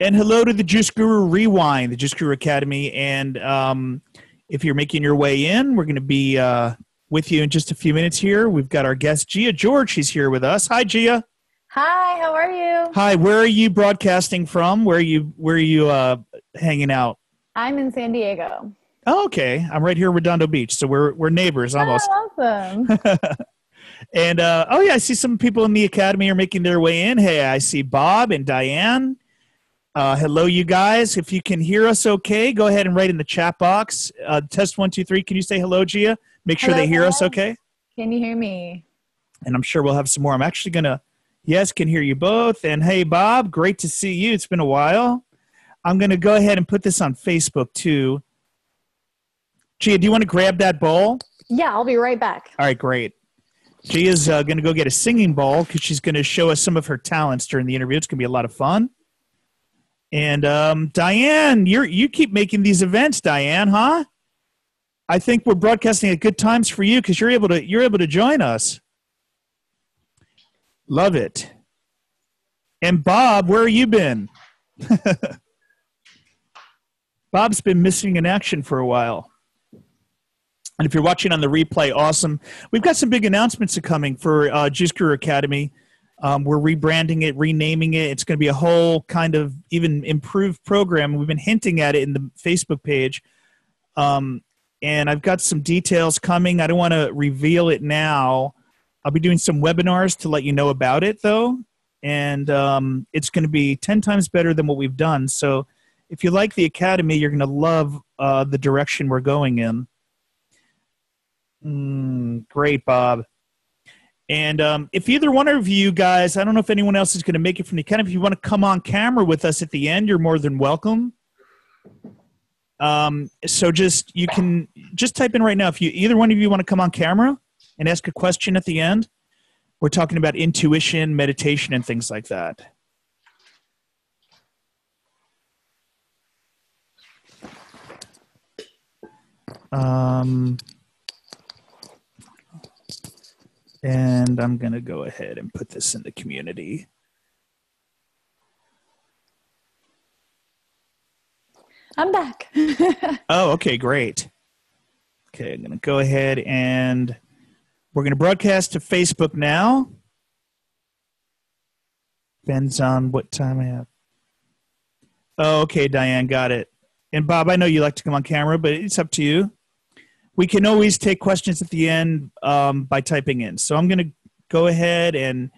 And hello to the Juice Guru Rewind, the Juice Guru Academy. And um, if you're making your way in, we're going to be uh, with you in just a few minutes here. We've got our guest, Gia George. She's here with us. Hi, Gia. Hi, how are you? Hi, where are you broadcasting from? Where are you, where are you uh, hanging out? I'm in San Diego. Oh, okay. I'm right here in Redondo Beach. So we're, we're neighbors almost. Oh, awesome. and uh, oh, yeah, I see some people in the Academy are making their way in. Hey, I see Bob and Diane. Uh, hello, you guys. If you can hear us okay, go ahead and write in the chat box. Uh, test one, two, three. Can you say hello, Gia? Make sure Hello, they hear us okay. Can you hear me? And I'm sure we'll have some more. I'm actually going to, yes, can hear you both. And hey, Bob, great to see you. It's been a while. I'm going to go ahead and put this on Facebook too. Gia, do you want to grab that bowl? Yeah, I'll be right back. All right, great. Gia's uh, going to go get a singing bowl because she's going to show us some of her talents during the interview. It's going to be a lot of fun. And um, Diane, you're you keep making these events, Diane, huh? I think we're broadcasting at good times for you because you're able to you're able to join us. Love it. And Bob, where have you been? Bob's been missing in action for a while. And if you're watching on the replay, awesome. We've got some big announcements coming for uh, Juice Guru Academy. Um, we're rebranding it, renaming it. It's going to be a whole kind of even improved program. We've been hinting at it in the Facebook page. Um, and I've got some details coming. I don't want to reveal it now. I'll be doing some webinars to let you know about it, though. And um, it's going to be 10 times better than what we've done. So if you like the Academy, you're going to love uh, the direction we're going in. Mm, great, Bob. And um, if either one of you guys, I don't know if anyone else is going to make it from the academy, if you want to come on camera with us at the end, you're more than welcome. Um, so just you can just type in right now if you either one of you want to come on camera and ask a question at the end. We're talking about intuition, meditation, and things like that. Um, and I'm going to go ahead and put this in the community. I'm back. Oh, okay, great. Okay, I'm going to go ahead and we're going to broadcast to Facebook now. Depends on what time I have. Oh, okay, Diane, got it. And Bob, I know you like to come on camera, but it's up to you. We can always take questions at the end um, by typing in. So I'm going to go ahead and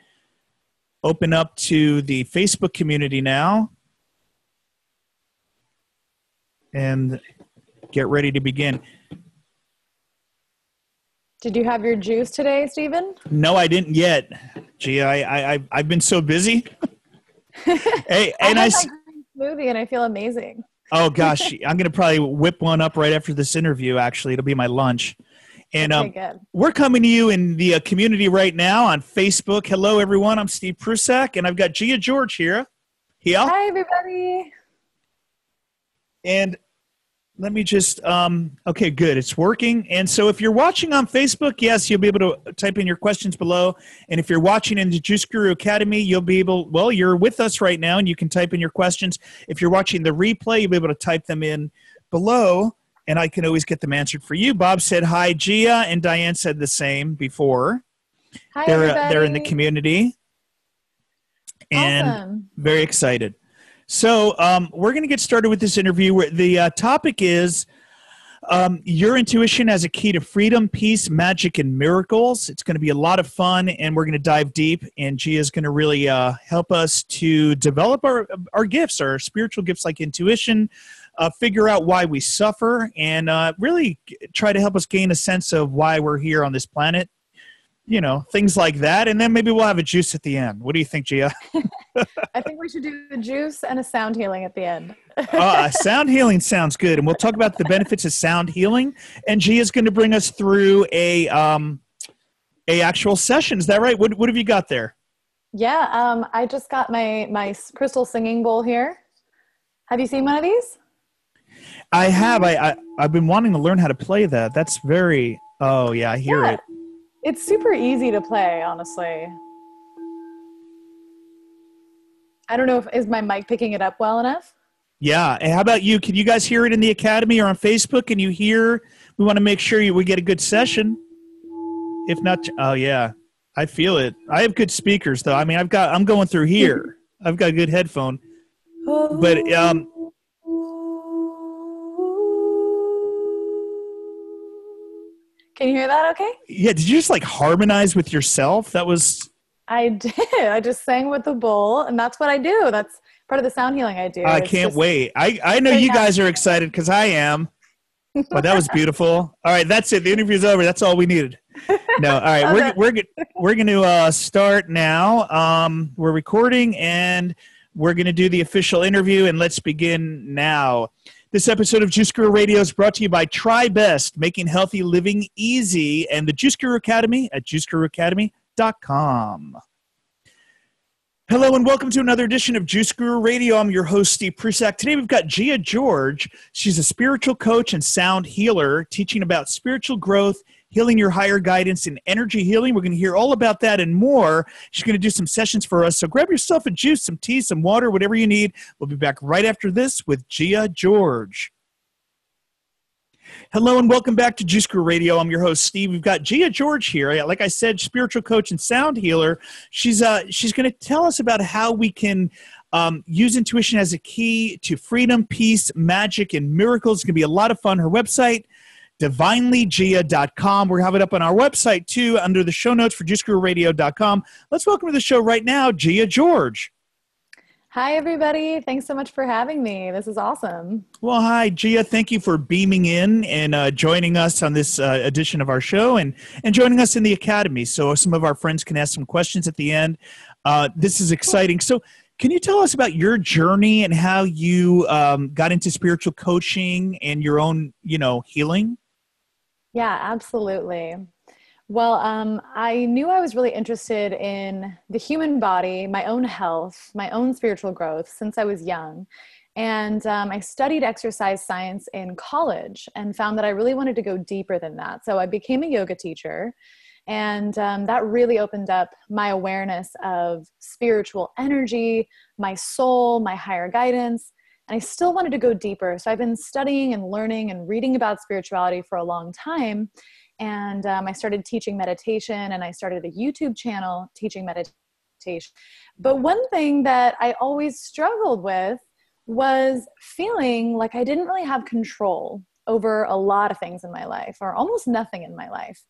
open up to the Facebook community now and get ready to begin. Did you have your juice today, Stephen? No, I didn't yet. Gee, I, I, I've been so busy. hey, and I I, had s- my green smoothie and I feel amazing. Oh gosh, I'm gonna probably whip one up right after this interview. Actually, it'll be my lunch. And um, we're coming to you in the uh, community right now on Facebook. Hello, everyone. I'm Steve Prusak, and I've got Gia George here. Here. Hi, everybody. And let me just, um, okay, good. It's working. And so if you're watching on Facebook, yes, you'll be able to type in your questions below. And if you're watching in the Juice Guru Academy, you'll be able, well, you're with us right now and you can type in your questions. If you're watching the replay, you'll be able to type them in below and I can always get them answered for you. Bob said hi, Gia, and Diane said the same before. Hi, They're, everybody. uh, they're in the community. And Awesome. very excited. So um, we're going to get started with this interview. Where the uh, topic is um, your intuition as a key to freedom, peace, magic, and miracles. It's going to be a lot of fun, and we're going to dive deep. And Gia is going to really uh, help us to develop our our gifts, our spiritual gifts like intuition, uh, figure out why we suffer, and uh, really try to help us gain a sense of why we're here on this planet. You know, things like that, and then maybe we'll have a juice at the end. What do you think, Gia? I think we should do the juice and a sound healing at the end. uh, sound healing sounds good, and we'll talk about the benefits of sound healing. And Gia's going to bring us through a um, a actual session. Is that right? What what have you got there? yeah, um, I just got my my crystal singing bowl here. Have you seen one of these? I have. I, I I've been wanting to learn how to play that. That's very. Oh yeah, I hear Yeah. it. It's super easy to play, honestly. I don't know if is my mic picking it up well enough. Yeah. And how about you? Can you guys hear it in the academy or on Facebook? Can you hear? We want to make sure you, we get a good session. If not, oh yeah, I feel it. I have good speakers though. I mean, I've got. I'm going through here. I've got a good headphone. But um, Can you hear that okay? yeah, did you just like harmonize with yourself? That was. I did. I just sang with the bowl, and that's what I do. That's part of the sound healing I do. I It's can't just- wait. I I know you guys are excited because I am. But that was beautiful. All right, that's it. The interview's over. That's all we needed. No, all right, we're we're we're going to uh, start now. Um, we're recording and we're going to do the official interview. And let's begin now. This episode of Juice Guru Radio is brought to you by Tribest, making healthy living easy, and the Juice Guru Academy at juiceguruacademy.com. Hello and welcome to another edition of Juice Guru Radio. I'm your host, Steve Prusak. Today we've got Gia George. She's a spiritual coach and sound healer teaching about spiritual growth, healing your higher guidance, and energy healing. We're going to hear all about that and more. She's going to do some sessions for us. So grab yourself a juice, some tea, some water, whatever you need. We'll be back right after this with Gia George. Hello and welcome back to Juice Guru Radio. I'm your host Steve. We've got Gia George here. Like I said, spiritual coach and sound healer. She's uh she's going to tell us about how we can um, use intuition as a key to freedom, peace, magic, and miracles. It's going to be a lot of fun. Her website, divinelygia.com. We're having it up on our website too under the show notes for juicegururadio.com. Let's welcome to the show right now, Gia George. Hi, everybody. Thanks so much for having me. This is awesome. Well, hi, Gia. Thank you for beaming in and uh, joining us on this uh, edition of our show and, and joining us in the Academy. So some of our friends can ask some questions at the end. Uh, this is exciting. So, can you tell us about your journey and how you um, got into spiritual coaching and your own, you know, healing? Yeah, absolutely. Well, um, I knew I was really interested in the human body, my own health, my own spiritual growth since I was young. And um, I studied exercise science in college and found that I really wanted to go deeper than that. So I became a yoga teacher. And um, that really opened up my awareness of spiritual energy, my soul, my higher guidance. And I still wanted to go deeper. So I've been studying and learning and reading about spirituality for a long time. And um, I started teaching meditation and I started a YouTube channel teaching meditation. But one thing that I always struggled with was feeling like I didn't really have control over a lot of things in my life or almost nothing in my life.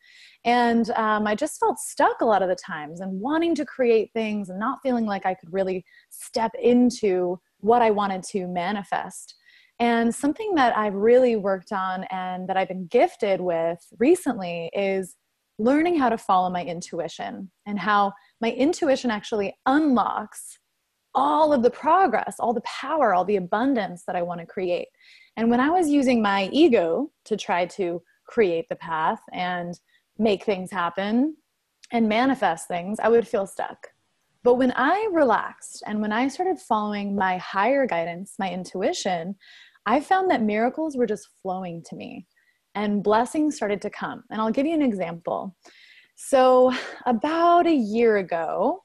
And um, I just felt stuck a lot of the times and wanting to create things and not feeling like I could really step into what I wanted to manifest. And something that I've really worked on and that I've been gifted with recently is learning how to follow my intuition and how my intuition actually unlocks all of the progress, all the power, all the abundance that I want to create. And when I was using my ego to try to create the path and make things happen and manifest things, I would feel stuck. But when I relaxed and when I started following my higher guidance, my intuition, I found that miracles were just flowing to me and blessings started to come. And I'll give you an example. So, about a year ago,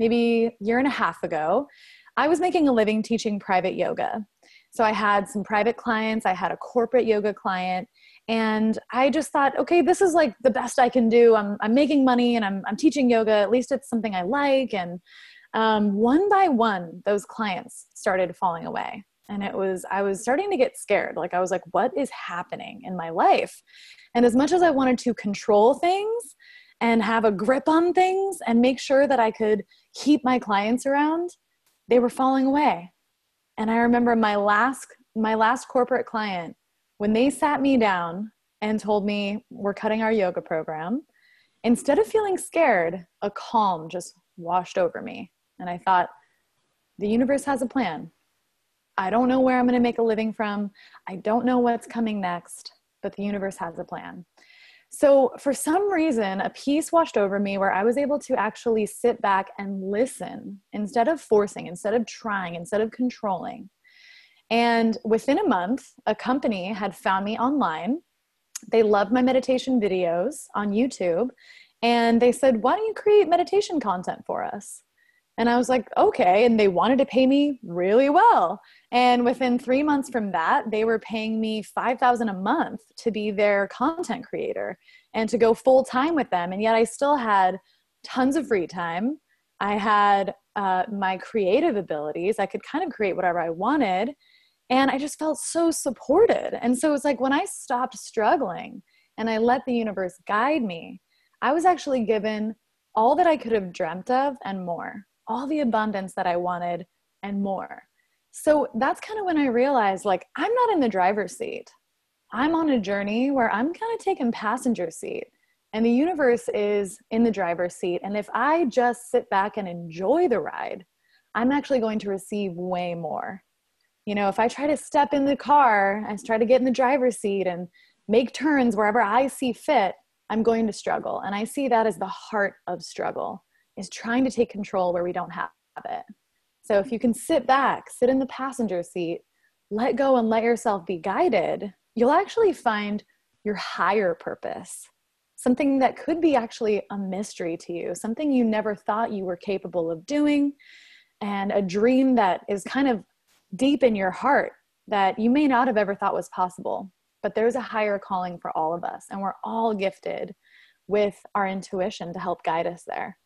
maybe a year and a half ago, I was making a living teaching private yoga. So, I had some private clients, I had a corporate yoga client, and I just thought, okay, this is like the best I can do. I'm, I'm making money and I'm, I'm teaching yoga. At least it's something I like. And um, one by one, those clients started falling away and it was i was starting to get scared like i was like what is happening in my life and as much as i wanted to control things and have a grip on things and make sure that i could keep my clients around they were falling away and i remember my last my last corporate client when they sat me down and told me we're cutting our yoga program instead of feeling scared a calm just washed over me and i thought the universe has a plan I don't know where I'm going to make a living from. I don't know what's coming next, but the universe has a plan. So, for some reason, a peace washed over me where I was able to actually sit back and listen instead of forcing, instead of trying, instead of controlling. And within a month, a company had found me online. They loved my meditation videos on YouTube. And they said, Why don't you create meditation content for us? And I was like, okay. And they wanted to pay me really well. And within three months from that, they were paying me 5000 a month to be their content creator and to go full time with them. And yet I still had tons of free time. I had uh, my creative abilities. I could kind of create whatever I wanted. And I just felt so supported. And so it's like when I stopped struggling and I let the universe guide me, I was actually given all that I could have dreamt of and more all the abundance that I wanted and more. So that's kind of when I realized like, I'm not in the driver's seat. I'm on a journey where I'm kind of taking passenger seat and the universe is in the driver's seat. And if I just sit back and enjoy the ride, I'm actually going to receive way more. You know, if I try to step in the car i try to get in the driver's seat and make turns wherever I see fit, I'm going to struggle. And I see that as the heart of struggle is trying to take control where we don't have it. So if you can sit back, sit in the passenger seat, let go and let yourself be guided, you'll actually find your higher purpose. Something that could be actually a mystery to you, something you never thought you were capable of doing, and a dream that is kind of deep in your heart that you may not have ever thought was possible. But there's a higher calling for all of us, and we're all gifted with our intuition to help guide us there.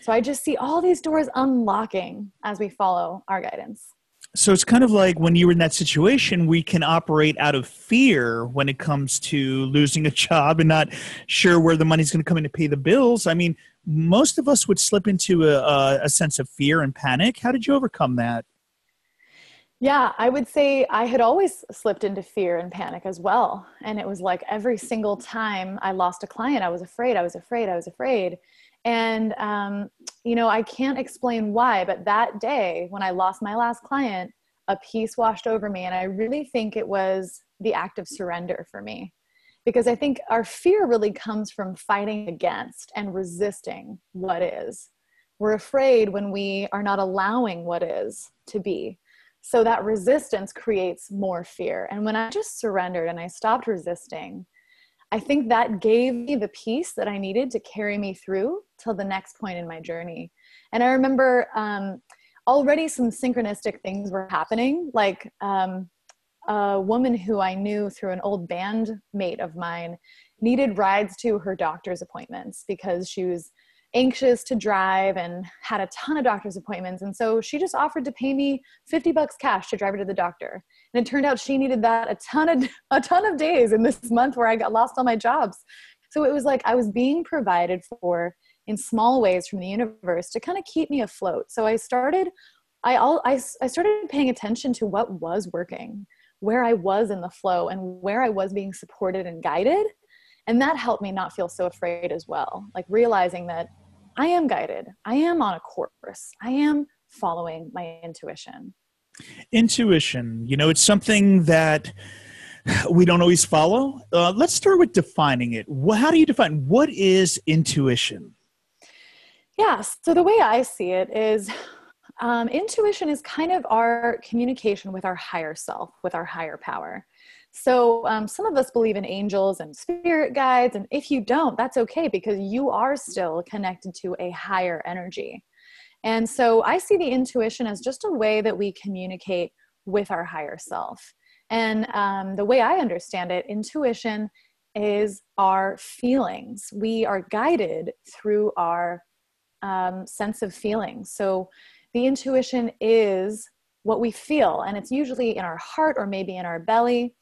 So I just see all these doors unlocking as we follow our guidance. So it's kind of like when you were in that situation, we can operate out of fear when it comes to losing a job and not sure where the money's going to come in to pay the bills. I mean, most of us would slip into a, a sense of fear and panic. How did you overcome that? Yeah, I would say I had always slipped into fear and panic as well. And it was like every single time I lost a client, I was afraid, I was afraid, I was afraid. And, um, you know, I can't explain why, but that day when I lost my last client, a peace washed over me. And I really think it was the act of surrender for me. Because I think our fear really comes from fighting against and resisting what is. We're afraid when we are not allowing what is to be. So that resistance creates more fear. And when I just surrendered and I stopped resisting, I think that gave me the peace that I needed to carry me through till the next point in my journey. And I remember um, already some synchronistic things were happening, like um, a woman who I knew through an old band mate of mine needed rides to her doctor's appointments because she was anxious to drive and had a ton of doctor's appointments. And so she just offered to pay me 50 bucks cash to drive her to the doctor. And it turned out she needed that a ton of a ton of days in this month where I got lost all my jobs. So it was like I was being provided for in small ways from the universe to kind of keep me afloat. So I started I all I, I started paying attention to what was working, where I was in the flow and where I was being supported and guided and that helped me not feel so afraid as well like realizing that i am guided. I am on a course. I am following my intuition. Intuition. You know it's something that we don't always follow. Uh, let's start with defining it. How do you define what is intuition? Yeah so the way i see it is um, intuition is kind of our communication with our higher self with our higher power so, um, some of us believe in angels and spirit guides, and if you don't, that's okay because you are still connected to a higher energy. And so, I see the intuition as just a way that we communicate with our higher self. And um, the way I understand it, intuition is our feelings. We are guided through our um, sense of feeling. So, the intuition is what we feel, and it's usually in our heart or maybe in our belly.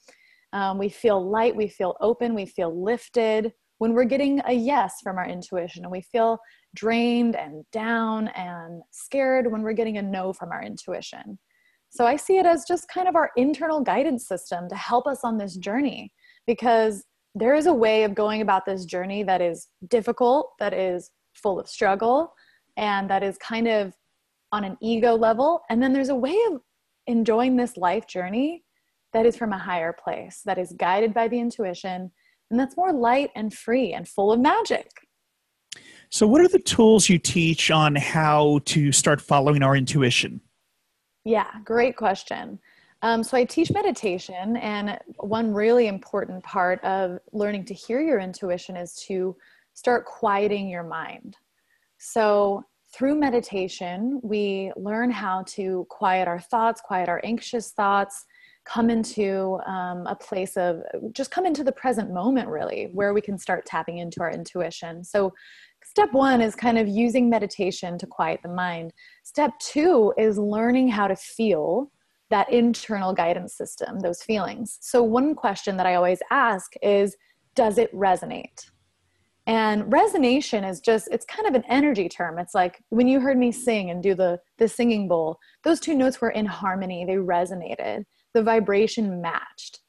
Um, we feel light, we feel open, we feel lifted when we're getting a yes from our intuition, and we feel drained and down and scared when we're getting a no from our intuition. So I see it as just kind of our internal guidance system to help us on this journey because there is a way of going about this journey that is difficult, that is full of struggle, and that is kind of on an ego level. And then there's a way of enjoying this life journey that is from a higher place, that is guided by the intuition, and that's more light and free and full of magic. So, what are the tools you teach on how to start following our intuition? Yeah, great question. Um, so, I teach meditation, and one really important part of learning to hear your intuition is to start quieting your mind. So, through meditation, we learn how to quiet our thoughts, quiet our anxious thoughts, come into um, a place of just come into the present moment, really, where we can start tapping into our intuition. So, step one is kind of using meditation to quiet the mind. Step two is learning how to feel that internal guidance system, those feelings. So, one question that I always ask is Does it resonate? And resonation is just, it's kind of an energy term. It's like when you heard me sing and do the, the singing bowl, those two notes were in harmony, they resonated, the vibration matched.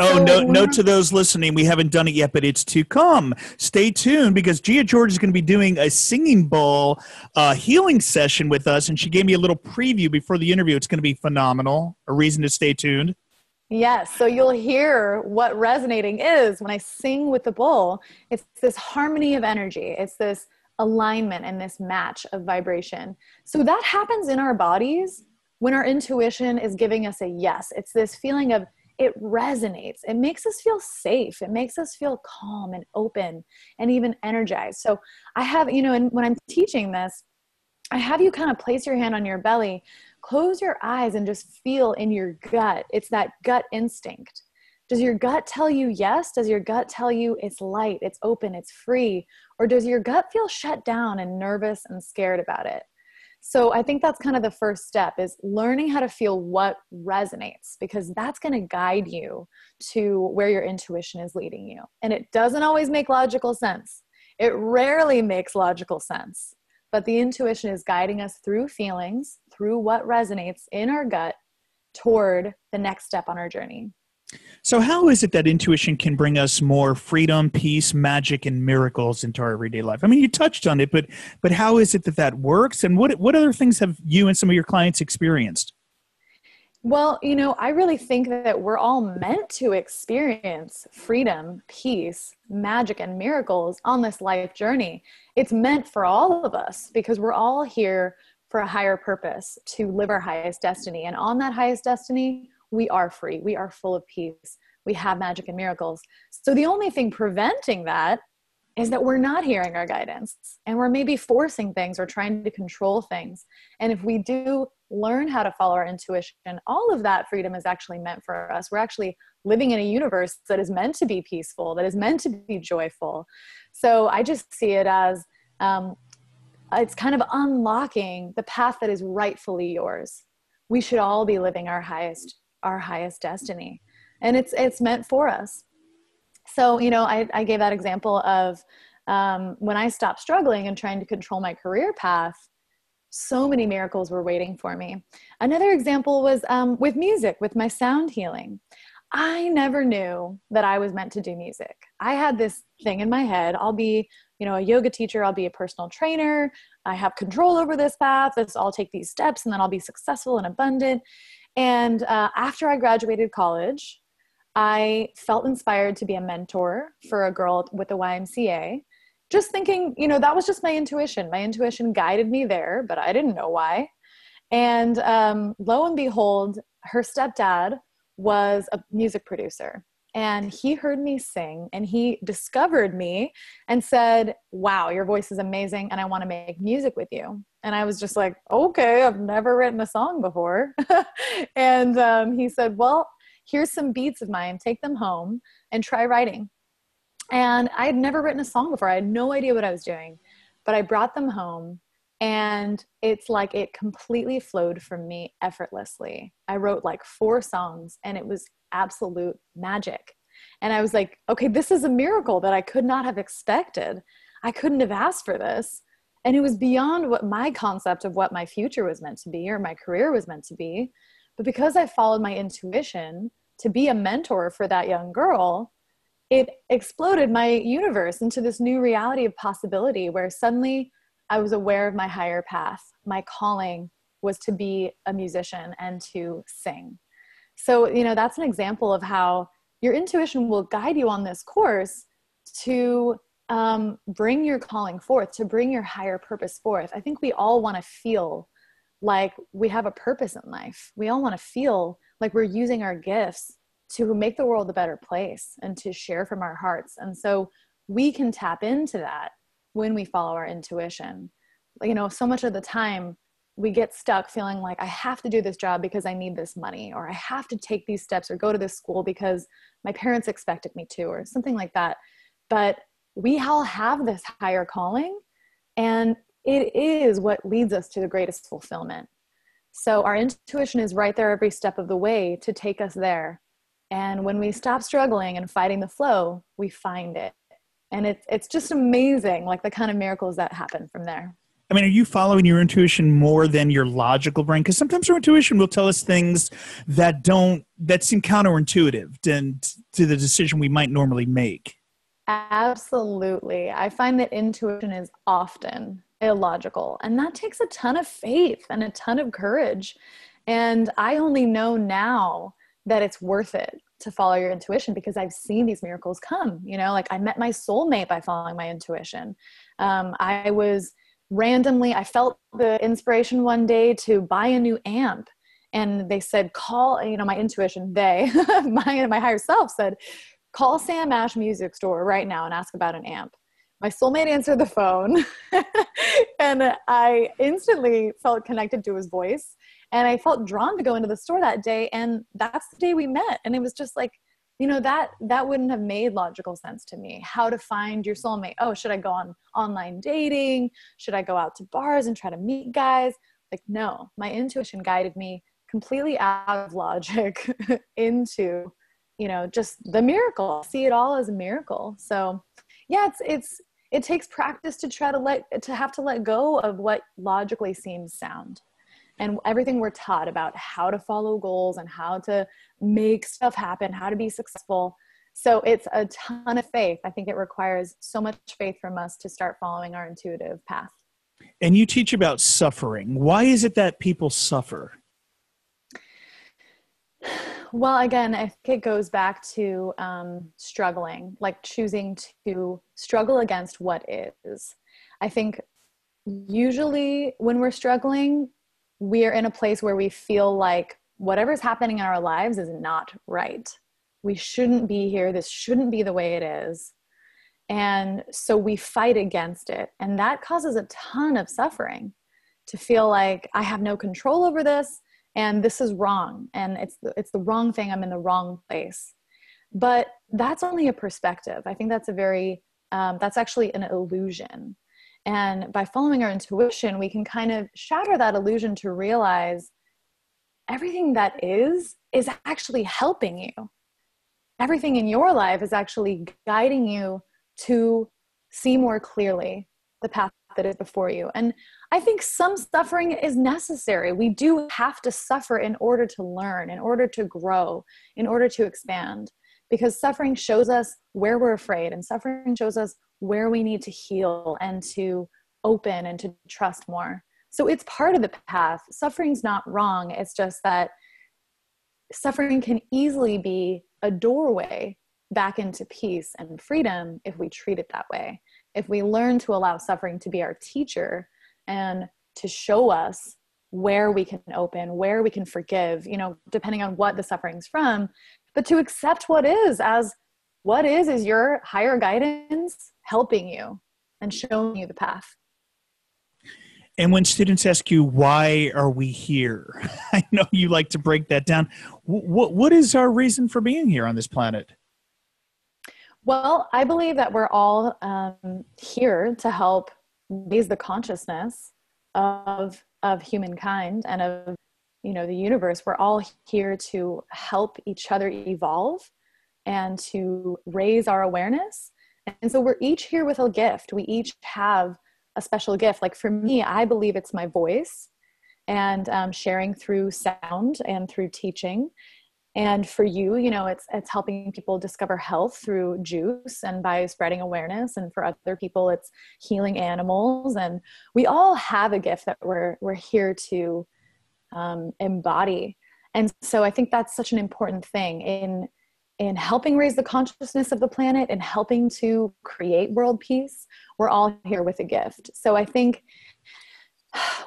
Oh, so note, note to those listening, we haven't done it yet, but it's to come. Stay tuned because Gia George is going to be doing a singing bowl uh, healing session with us, and she gave me a little preview before the interview. It's going to be phenomenal. A reason to stay tuned. Yes, so you'll hear what resonating is when I sing with the bowl. It's this harmony of energy, it's this alignment and this match of vibration. So that happens in our bodies when our intuition is giving us a yes. It's this feeling of it resonates. It makes us feel safe. It makes us feel calm and open and even energized. So I have, you know, and when I'm teaching this, I have you kind of place your hand on your belly close your eyes and just feel in your gut. It's that gut instinct. Does your gut tell you yes? Does your gut tell you it's light, it's open, it's free? Or does your gut feel shut down and nervous and scared about it? So I think that's kind of the first step is learning how to feel what resonates because that's going to guide you to where your intuition is leading you. And it doesn't always make logical sense. It rarely makes logical sense but the intuition is guiding us through feelings, through what resonates in our gut toward the next step on our journey. So, how is it that intuition can bring us more freedom, peace, magic, and miracles into our everyday life? I mean, you touched on it, but but how is it that that works? And what what other things have you and some of your clients experienced? Well, you know, I really think that we're all meant to experience freedom, peace, magic, and miracles on this life journey. It's meant for all of us because we're all here for a higher purpose to live our highest destiny. And on that highest destiny, we are free, we are full of peace, we have magic and miracles. So the only thing preventing that is that we're not hearing our guidance and we're maybe forcing things or trying to control things. And if we do learn how to follow our intuition, all of that freedom is actually meant for us. We're actually living in a universe that is meant to be peaceful, that is meant to be joyful. So I just see it as um, it's kind of unlocking the path that is rightfully yours. We should all be living our highest our highest destiny, and it's it's meant for us. So you know i, I gave that example of um, when i stopped struggling and trying to control my career path so many miracles were waiting for me. Another example was um, with music with my sound healing. I never knew that i was meant to do music. I had this thing in my head i'll be you know a yoga teacher i'll be a personal trainer i have control over this path this i'll take these steps and then i'll be successful and abundant and uh, after i graduated college I felt inspired to be a mentor for a girl with the YMCA. Just thinking, you know, that was just my intuition. My intuition guided me there, but I didn't know why. And um, lo and behold, her stepdad was a music producer. And he heard me sing and he discovered me and said, Wow, your voice is amazing. And I want to make music with you. And I was just like, Okay, I've never written a song before. and um, he said, Well, here's some beats of mine, take them home and try writing. And I had never written a song before. I had no idea what I was doing, but I brought them home and it's like it completely flowed from me effortlessly. I wrote like four songs and it was absolute magic. And I was like, okay, this is a miracle that I could not have expected. I couldn't have asked for this. And it was beyond what my concept of what my future was meant to be or my career was meant to be. But because I followed my intuition to be a mentor for that young girl, it exploded my universe into this new reality of possibility where suddenly I was aware of my higher path. My calling was to be a musician and to sing. So, you know, that's an example of how your intuition will guide you on this course to um, bring your calling forth, to bring your higher purpose forth. I think we all want to feel like we have a purpose in life. We all want to feel like we're using our gifts to make the world a better place and to share from our hearts. And so we can tap into that when we follow our intuition. you know so much of the time we get stuck feeling like I have to do this job because I need this money, or I have to take these steps or go to this school because my parents expected me to, or something like that. But we all have this higher calling, and it is what leads us to the greatest fulfillment. So our intuition is right there every step of the way to take us there. And when we stop struggling and fighting the flow, we find it. And it's it's just amazing, like the kind of miracles that happen from there. I mean, are you following your intuition more than your logical brain? Because sometimes our intuition will tell us things that don't that seem counterintuitive to, to the decision we might normally make. Absolutely. I find that intuition is often illogical, and that takes a ton of faith and a ton of courage. And I only know now that it's worth it to follow your intuition because I've seen these miracles come. You know, like I met my soulmate by following my intuition. Um, I was randomly i felt the inspiration one day to buy a new amp and they said call you know my intuition they my, my higher self said call sam ash music store right now and ask about an amp. My soulmate answered the phone and i instantly felt connected to his voice and i felt drawn to go into the store that day and that's the day we met and it was just like you know that that wouldn't have made logical sense to me. How to find your soulmate? Oh should i go on online dating? Should i go out to bars and try to meet guys? Like no. My intuition guided me completely out of logic into you know just the miracle see it all as a miracle so yeah it's it's it takes practice to try to let to have to let go of what logically seems sound and everything we're taught about how to follow goals and how to make stuff happen, how to be successful. So it's a ton of faith. I think it requires so much faith from us to start following our intuitive path. And you teach about suffering. Why is it that people suffer? Well, again, I think it goes back to um, struggling, like choosing to struggle against what is. I think usually when we're struggling, we're in a place where we feel like whatever's happening in our lives is not right. We shouldn't be here. This shouldn't be the way it is. And so we fight against it. And that causes a ton of suffering to feel like I have no control over this and this is wrong and it's the, it's the wrong thing. I'm in the wrong place. But that's only a perspective. I think that's a very, um, that's actually an illusion. And by following our intuition, we can kind of shatter that illusion to realize everything that is is actually helping you. Everything in your life is actually guiding you to see more clearly the path that is before you. And I think some suffering is necessary. We do have to suffer in order to learn, in order to grow, in order to expand. Because suffering shows us where we're afraid, and suffering shows us where we need to heal and to open and to trust more. So it's part of the path. Suffering's not wrong. It's just that suffering can easily be a doorway back into peace and freedom if we treat it that way. If we learn to allow suffering to be our teacher and to show us where we can open, where we can forgive, you know, depending on what the suffering's from, but to accept what is as what is is your higher guidance helping you and showing you the path. And when students ask you why are we here? I know you like to break that down. What, what is our reason for being here on this planet well i believe that we're all um, here to help raise the consciousness of of humankind and of you know the universe we're all here to help each other evolve and to raise our awareness. And so we're each here with a gift. We each have a special gift. Like for me, I believe it's my voice and um, sharing through sound and through teaching. And for you, you know, it's it's helping people discover health through juice and by spreading awareness. And for other people, it's healing animals. And we all have a gift that we're we're here to um, embody. And so I think that's such an important thing in in helping raise the consciousness of the planet and helping to create world peace we're all here with a gift so i think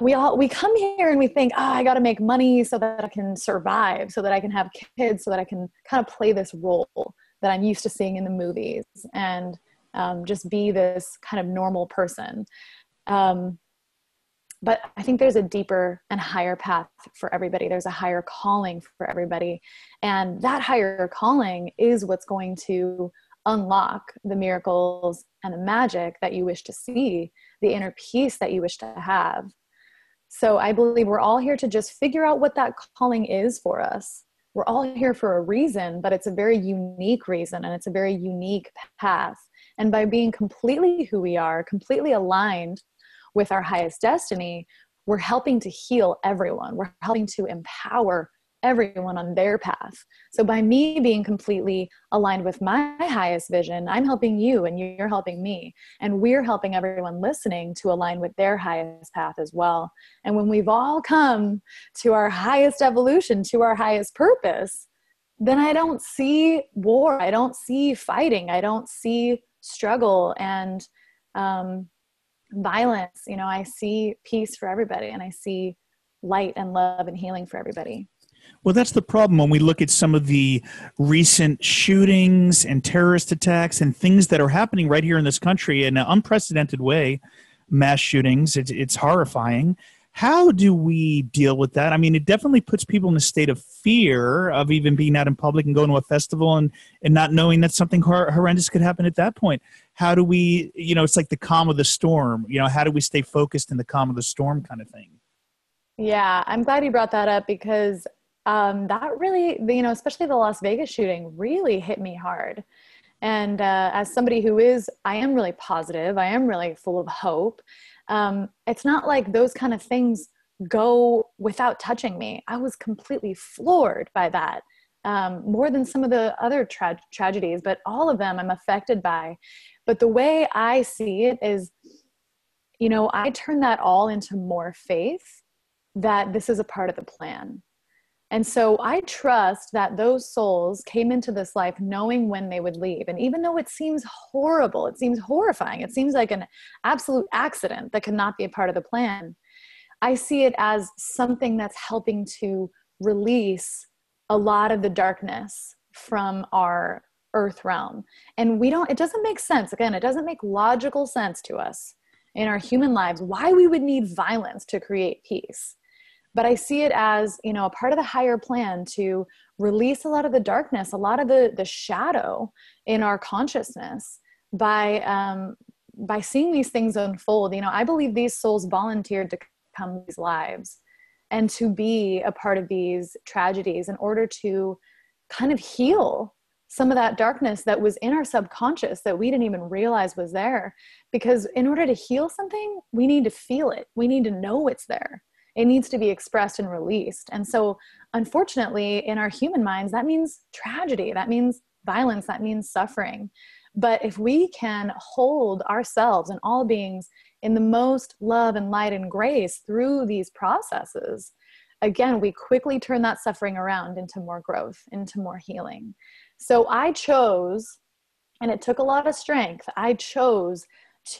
we all we come here and we think oh i got to make money so that i can survive so that i can have kids so that i can kind of play this role that i'm used to seeing in the movies and um, just be this kind of normal person um, but I think there's a deeper and higher path for everybody. There's a higher calling for everybody. And that higher calling is what's going to unlock the miracles and the magic that you wish to see, the inner peace that you wish to have. So I believe we're all here to just figure out what that calling is for us. We're all here for a reason, but it's a very unique reason and it's a very unique path. And by being completely who we are, completely aligned with our highest destiny, we're helping to heal everyone. We're helping to empower everyone on their path. So by me being completely aligned with my highest vision, I'm helping you and you're helping me. And we're helping everyone listening to align with their highest path as well. And when we've all come to our highest evolution, to our highest purpose, then I don't see war. I don't see fighting. I don't see struggle and um, violence you know i see peace for everybody and i see light and love and healing for everybody well, that's the problem when we look at some of the recent shootings and terrorist attacks and things that are happening right here in this country in an unprecedented way. Mass shootings, it's, it's horrifying. How do we deal with that? I mean, it definitely puts people in a state of fear of even being out in public and going to a festival and, and not knowing that something hor- horrendous could happen at that point. How do we, you know, it's like the calm of the storm. You know, how do we stay focused in the calm of the storm kind of thing? Yeah, I'm glad you brought that up because um, that really, you know, especially the Las Vegas shooting really hit me hard. And uh, as somebody who is, I am really positive, I am really full of hope um, it's not like those kind of things go without touching me. I was completely floored by that. Um, more than some of the other tra- tragedies, but all of them I'm affected by. But the way I see it is, you know, I turn that all into more faith that this is a part of the plan. And so I trust that those souls came into this life knowing when they would leave. And even though it seems horrible, it seems horrifying, it seems like an absolute accident that cannot be a part of the plan, I see it as something that's helping to release a lot of the darkness from our earth realm. And we don't, it doesn't make sense. Again, it doesn't make logical sense to us in our human lives why we would need violence to create peace but i see it as you know a part of the higher plan to release a lot of the darkness a lot of the the shadow in our consciousness by um by seeing these things unfold. You know i believe these souls volunteered to come these lives and to be a part of these tragedies in order to kind of heal some of that darkness that was in our subconscious that we didn't even realize was there. Because in order to heal something we need to feel it. We need to know it's there it needs to be expressed and released. And so, unfortunately, in our human minds, that means tragedy, that means violence, that means suffering. But if we can hold ourselves and all beings in the most love and light and grace through these processes, again, we quickly turn that suffering around into more growth, into more healing. So I chose, and it took a lot of strength, I chose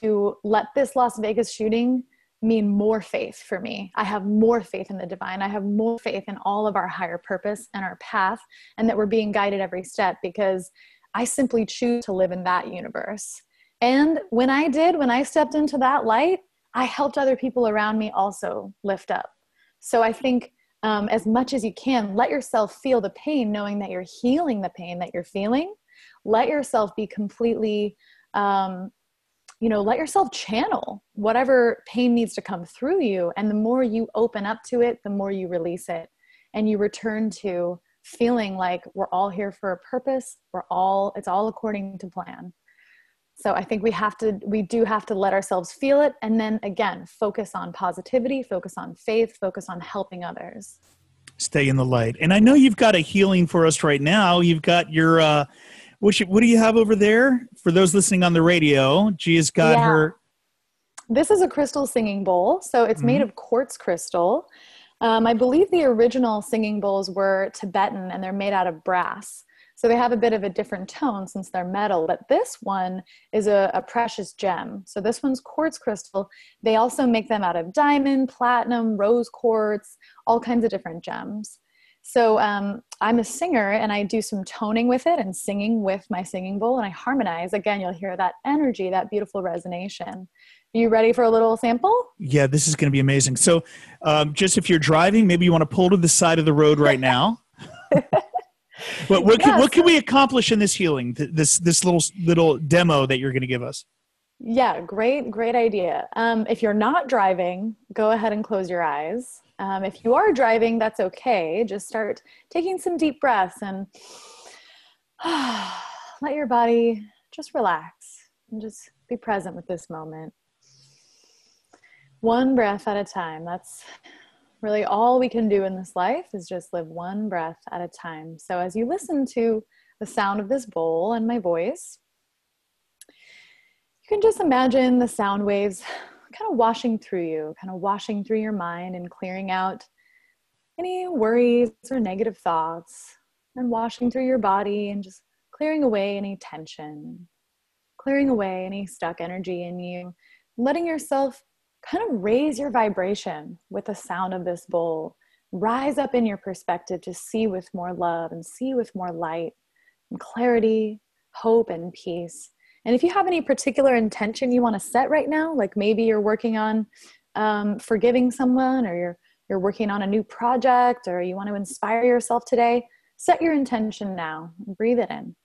to let this Las Vegas shooting mean more faith for me. I have more faith in the divine. I have more faith in all of our higher purpose and our path, and that we're being guided every step because I simply choose to live in that universe. And when I did, when I stepped into that light, I helped other people around me also lift up. So I think um, as much as you can, let yourself feel the pain, knowing that you're healing the pain that you're feeling. Let yourself be completely um, you know let yourself channel whatever pain needs to come through you. And the more you open up to it the more you release it. And you return to feeling like we're all here for a purpose. We're all it's all according to plan. So i think we have to we do have to let ourselves feel it. And then again focus on positivity focus on faith focus on helping others. Stay in the light. And i know you've got a healing for us right now. You've got your uh what, what do you have over there for those listening on the radio? Gia's got yeah. her. This is a crystal singing bowl. So it's mm-hmm. made of quartz crystal. Um, I believe the original singing bowls were Tibetan and they're made out of brass. So they have a bit of a different tone since they're metal, but this one is a, a, precious gem. So this one's quartz crystal. They also make them out of diamond, platinum, rose quartz, all kinds of different gems. So um, I'm a singer and I do some toning with it and singing with my singing bowl and I harmonize. Again, you'll hear that energy, that beautiful resonation. Are you ready for a little sample? Yeah, this is going to be amazing. So, um, just if you're driving, maybe you want to pull to the side of the road right now. But what, can, what can we accomplish in this healing? This this little little demo that you're going to give us. Yeah, great, great idea. Um, if you're not driving, go ahead and close your eyes. Um, if you are driving, that's okay. Just start taking some deep breaths and let your body just relax and just be present with this moment. One breath at a time. That's really all we can do in this life is just live one breath at a time. So as you listen to the sound of this bowl and my voice, you can just imagine the sound waves kind of washing through you, kind of washing through your mind and clearing out any worries or negative thoughts, and washing through your body and just clearing away any tension, clearing away any stuck energy in you, letting yourself kind of raise your vibration with the sound of this bowl. Rise up in your perspective to see with more love and see with more light and clarity, hope, and peace. And if you have any particular intention you want to set right now, like maybe you're working on um, forgiving someone or you're you're working on a new project or you want to inspire yourself today, set your intention now. Breathe it in.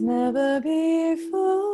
Never before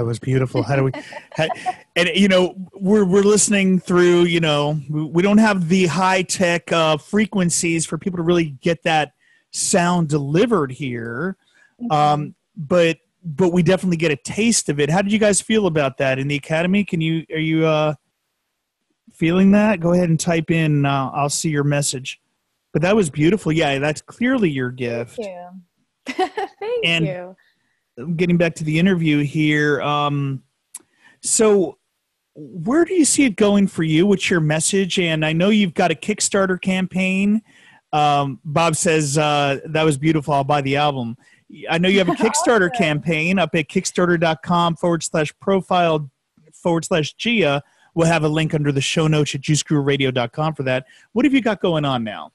That was beautiful. How do we? how, and you know, we're we're listening through. You know, we, don't have the high tech uh, frequencies for people to really get that sound delivered here, um, but but we definitely get a taste of it. How did you guys feel about that in the academy? Can you are you uh, feeling that? Go ahead and type in. Uh, I'll see your message. But that was beautiful. Yeah, that's clearly your gift. Thank you. Thank And- you. Getting back to the interview here um, so where do you see it going for you what's your message? And i know you've got a kickstarter campaign. Um, bob says uh, that was beautiful. I'll buy the album. I know you have a kickstarter Awesome. campaign up at kickstarter.com forward slash profile forward slash gia. We'll have a link under the show notes at juicegururadio.com for that. What have you got going on now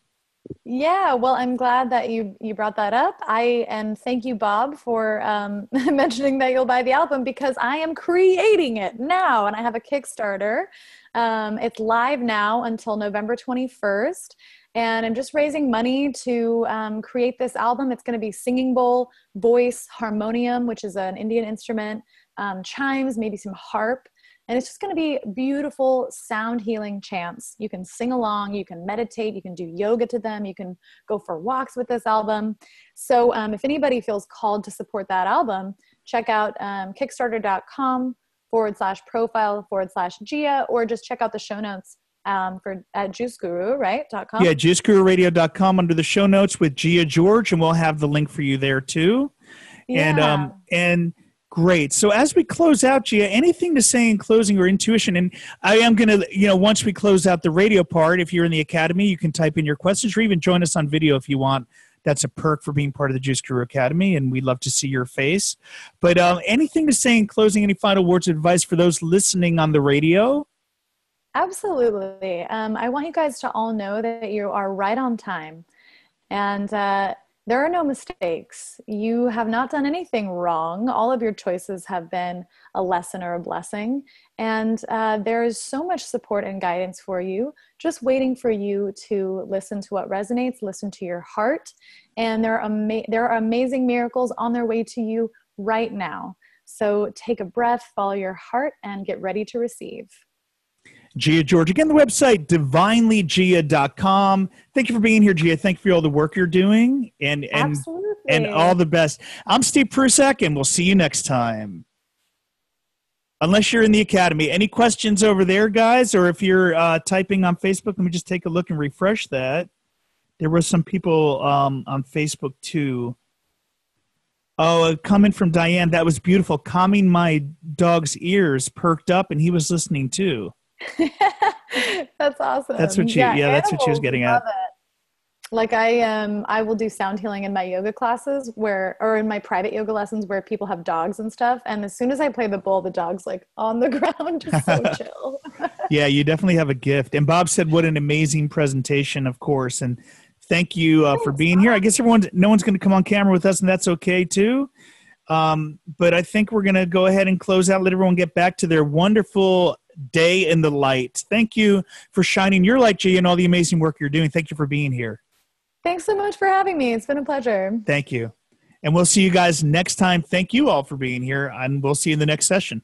Yeah, well, I'm glad that you you brought that up. I and thank you, Bob, for um, mentioning that you'll buy the album because I am creating it now, and I have a Kickstarter. Um, it's live now until November 21st, and I'm just raising money to um, create this album. It's going to be singing bowl, voice, harmonium, which is an Indian instrument, um, chimes, maybe some harp. And it's just going to be beautiful sound healing chants. You can sing along, you can meditate, you can do yoga to them, you can go for walks with this album. So, um, if anybody feels called to support that album, check out um, kickstarter.com forward slash profile forward slash Gia, or just check out the show notes um, for at Juice Guru, right? Dot com. yeah juicegururadio.com under the show notes with gia george and we'll have the link for you there too and Yeah. um and great so as we close out gia anything to say in closing or intuition and i am gonna you know once we close out the radio part if you're in the academy you can type in your questions or even join us on video if you want That's a perk for being part of the Juice Guru Academy, and we'd love to see your face. But um, anything to say in closing? Any final words of advice for those listening on the radio? Absolutely. Um, I want you guys to all know that you are right on time. And uh, there are no mistakes. You have not done anything wrong. All of your choices have been a lesson or a blessing. And uh, there is so much support and guidance for you, just waiting for you to listen to what resonates, listen to your heart. And there are, ama- there are amazing miracles on their way to you right now. So take a breath, follow your heart, and get ready to receive. Gia George. Again, the website, divinelygia.com. Thank you for being here, Gia. Thank you for all the work you're doing and, and, Absolutely. and all the best. I'm Steve Prussack, and we'll see you next time. Unless you're in the academy. Any questions over there, guys? Or if you're uh, typing on Facebook, let me just take a look and refresh that. There were some people um, on Facebook too. Oh, a comment from Diane. That was beautiful. Calming my dog's ears perked up, and he was listening too. that's awesome. That's what she. Yeah, yeah that's what she was getting at. Like I um I will do sound healing in my yoga classes where or in my private yoga lessons where people have dogs and stuff and as soon as I play the bowl the dog's like on the ground just so chill. yeah, you definitely have a gift. And Bob said what an amazing presentation of course and thank you uh, for being here. I guess everyone no one's going to come on camera with us and that's okay too. Um, but I think we're going to go ahead and close out let everyone get back to their wonderful day in the light. Thank you for shining your light, G, and all the amazing work you're doing. Thank you for being here. Thanks so much for having me. It's been a pleasure. Thank you. And we'll see you guys next time. Thank you all for being here, and we'll see you in the next session.